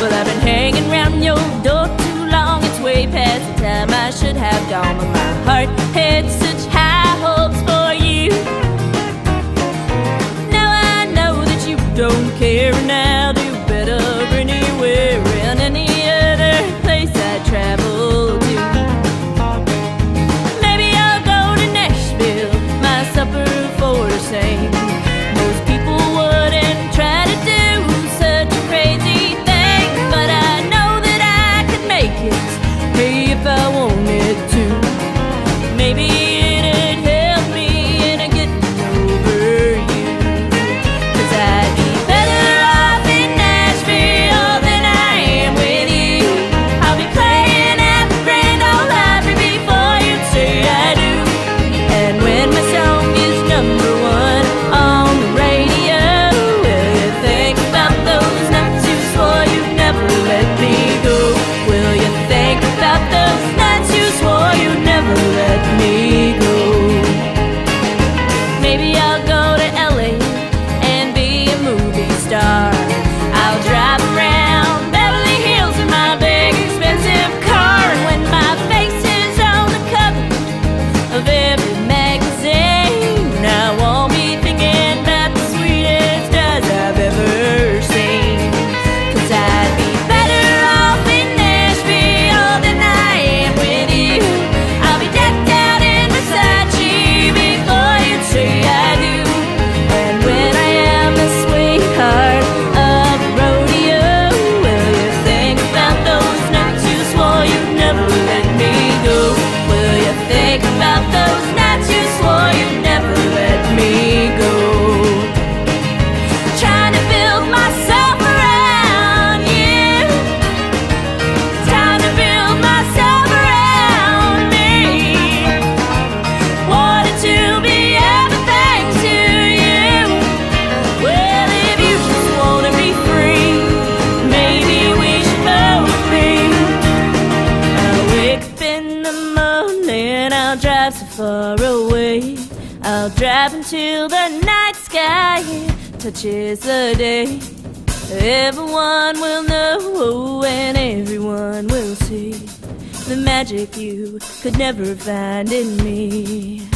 Well, I've been hanging around your door too long. It's way past the time I should have gone. But my heart had such high hopes for you. Now I know that you don't care now. not so far away. I'll drive until the night sky touches the day. Everyone will know and everyone will see the magic you could never find in me.